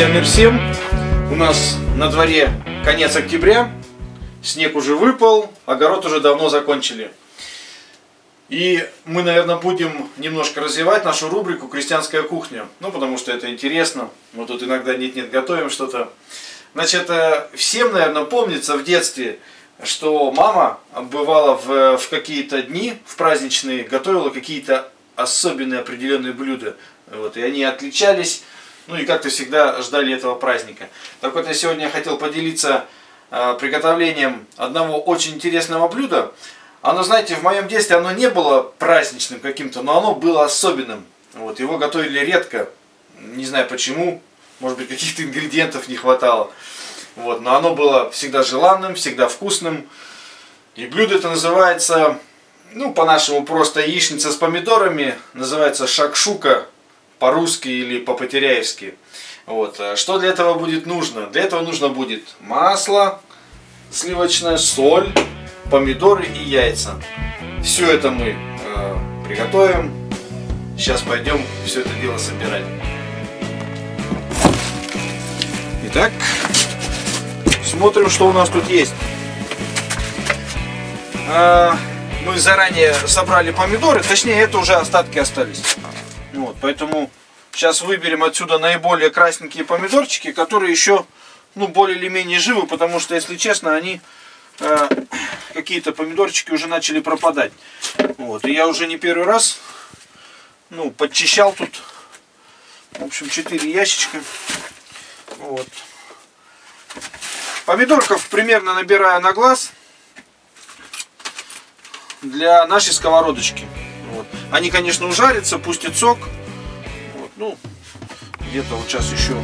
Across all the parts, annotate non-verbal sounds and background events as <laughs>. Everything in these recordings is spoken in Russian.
Друзья, всем! У нас на дворе конец октября, снег уже выпал, огород уже давно закончили. И мы, наверное, будем немножко развивать нашу рубрику «Крестьянская кухня». Ну, потому что это интересно. Мы тут иногда нет-нет готовим что-то. Значит, э, всем, наверное, помнится в детстве, что мама бывала в, в какие-то дни, в праздничные, готовила какие-то особенные определенные блюда. Вот, и они отличались, ну и как-то всегда ждали этого праздника. Так вот, я сегодня хотел поделиться э, приготовлением одного очень интересного блюда. Оно, знаете, в моем детстве оно не было праздничным каким-то, но оно было особенным. Вот, его готовили редко, не знаю почему, может быть каких-то ингредиентов не хватало. Вот, но оно было всегда желанным, всегда вкусным. И блюдо это называется, ну, по-нашему просто яичница с помидорами, называется шакшука по-русски или по-потеряевски. Вот. Что для этого будет нужно? Для этого нужно будет масло сливочное, соль, помидоры и яйца. Все это мы э, приготовим. Сейчас пойдем все это дело собирать. Итак, смотрим, что у нас тут есть. А, мы заранее собрали помидоры, точнее, это уже остатки остались. Вот, поэтому сейчас выберем отсюда наиболее красненькие помидорчики, которые еще, ну, более или менее живы, потому что, если честно, они э, какие-то помидорчики уже начали пропадать. Вот, и я уже не первый раз, ну, подчищал тут, в общем, 4 ящичка. Вот. Помидорков примерно набираю на глаз для нашей сковородочки. Они, конечно, ужарятся, пустят сок. Вот, ну, где-то вот сейчас еще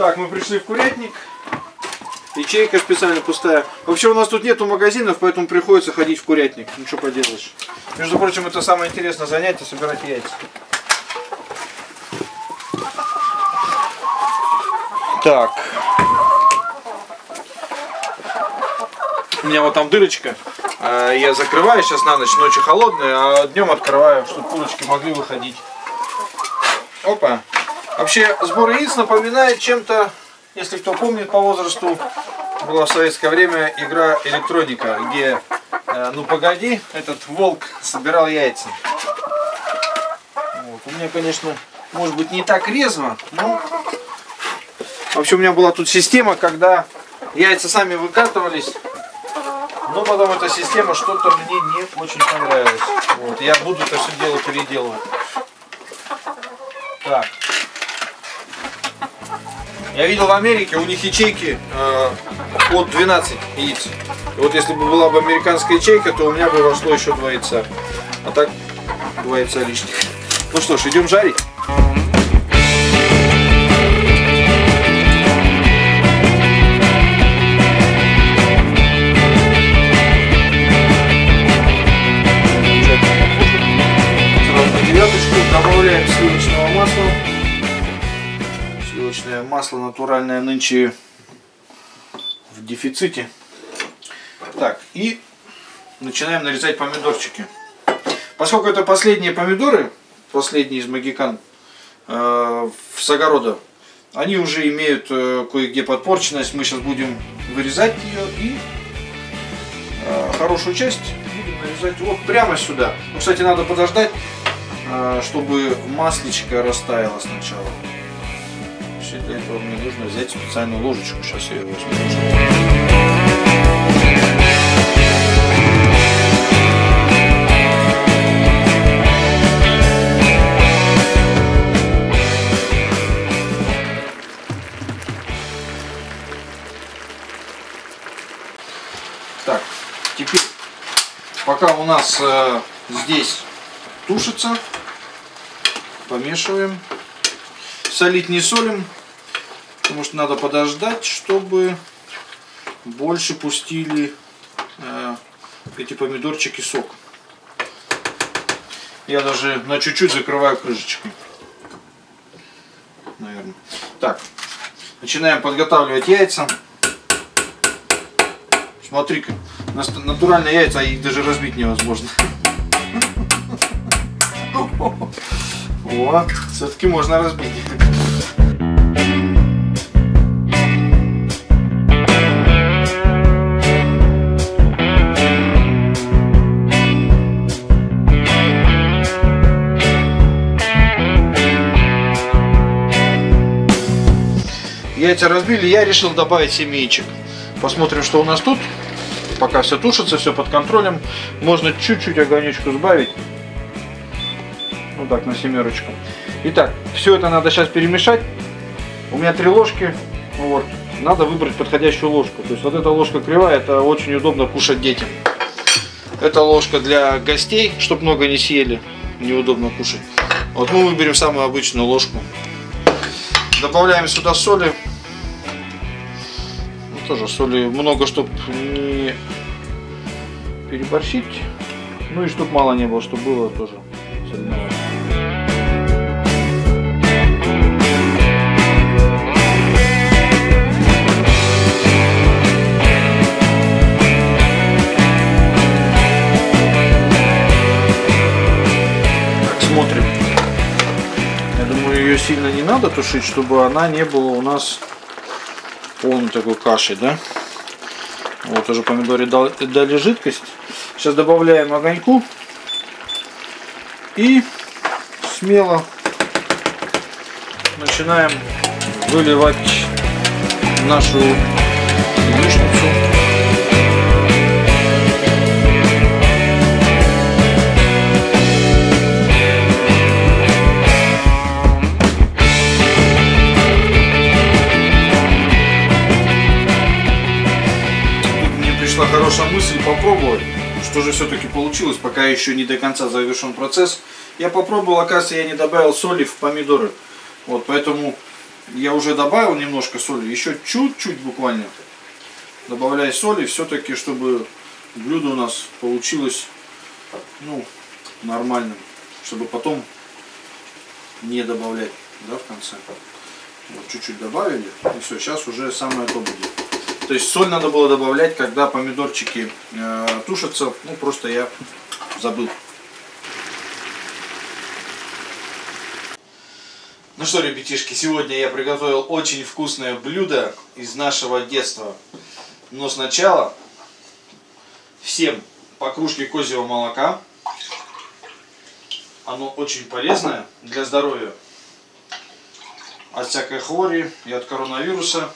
Так, мы пришли в курятник. Ячейка специально пустая. Вообще у нас тут нету магазинов, поэтому приходится ходить в курятник. Ну что поделаешь. Между прочим, это самое интересное занятие собирать яйца. Так. У меня вот там дырочка. А, Я закрываю сейчас на ночь, ночью холодная, а днем открываю, чтобы курочки могли выходить. Опа. Вообще сбор яиц напоминает чем-то, если кто помнит по возрасту, была в советское время игра электроника, где, э, ну погоди, этот волк собирал яйца. Вот. У меня, конечно, может быть не так резво, но вообще у меня была тут система, когда яйца сами выкатывались, но потом эта система что-то мне не очень понравилась. Вот. Я буду это все дело переделывать. Так. Я видел в Америке, у них ячейки э, от 12 яиц. И вот если бы была бы американская ячейка, то у меня бы вошло еще два яйца. А так два яйца лишних. Ну что ж, идем жарить. Добавляем. Сливочное масло натуральное нынче в дефиците. Так, и начинаем нарезать помидорчики. Поскольку это последние помидоры, последние из магикан э, с огорода, они уже имеют э, кое-где подпорченность. Мы сейчас будем вырезать ее и э, хорошую часть будем нарезать вот прямо сюда. Ну, кстати, надо подождать, э, чтобы маслечко растаяло сначала. Вообще для этого мне нужно взять специальную ложечку. Сейчас я ее возьму. Так, теперь, пока у нас э, здесь тушится, помешиваем. Солить не солим, потому что надо подождать, чтобы больше пустили э, эти помидорчики сок. Я даже на чуть-чуть закрываю крышечкой. Наверное. Так, начинаем подготавливать яйца. Смотри-ка, натуральные яйца, а их даже разбить невозможно. <laughs> Вот, все-таки можно разбить. Яйца разбили, я решил добавить семеечек. Посмотрим, что у нас тут. Пока все тушится, все под контролем. Можно чуть-чуть огонечку сбавить. Вот так, на семерочку. Итак, все это надо сейчас перемешать. У меня три ложки. Вот. Надо выбрать подходящую ложку. То есть вот эта ложка кривая, это очень удобно кушать детям. Это ложка для гостей, чтобы много не съели. Неудобно кушать. Вот мы выберем самую обычную ложку. Добавляем сюда соли тоже соли много, чтобы не переборщить. Ну и чтобы мало не было, чтобы было тоже соленовато. смотрим. Я думаю, ее сильно не надо тушить, чтобы она не была у нас полной такой кашей, да. Вот уже помидоре дали, дали жидкость. Сейчас добавляем огоньку. И смело начинаем выливать нашу что же все-таки получилось, пока еще не до конца завершен процесс. Я попробовал, оказывается, я не добавил соли в помидоры. Вот, поэтому я уже добавил немножко соли, еще чуть-чуть буквально. Добавляя соли, все-таки, чтобы блюдо у нас получилось, ну, нормальным. Чтобы потом не добавлять, да, в конце. Вот, чуть-чуть добавили, и все, сейчас уже самое то будет. То есть соль надо было добавлять, когда помидорчики э, тушатся. Ну, просто я забыл. Ну что, ребятишки, сегодня я приготовил очень вкусное блюдо из нашего детства. Но сначала всем по кружке козьего молока. Оно очень полезное для здоровья. От всякой хвори и от коронавируса.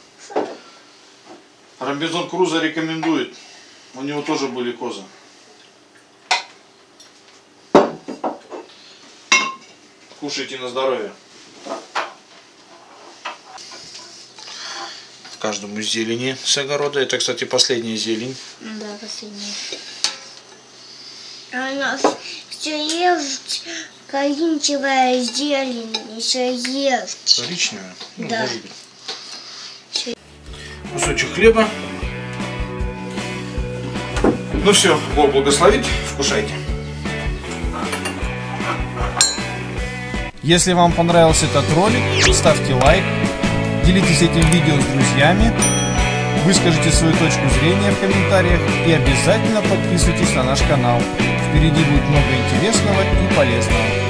Робинзон Крузо рекомендует. У него тоже были козы. Кушайте на здоровье. Каждому зелени с огорода. Это, кстати, последняя зелень. Да, последняя. А у нас все есть коричневая зелень. Еще есть. Коричневая? Ну, да. может быть кусочек хлеба. Ну все, Бог благословит, вкушайте. Если вам понравился этот ролик, ставьте лайк, делитесь этим видео с друзьями, выскажите свою точку зрения в комментариях и обязательно подписывайтесь на наш канал. Впереди будет много интересного и полезного.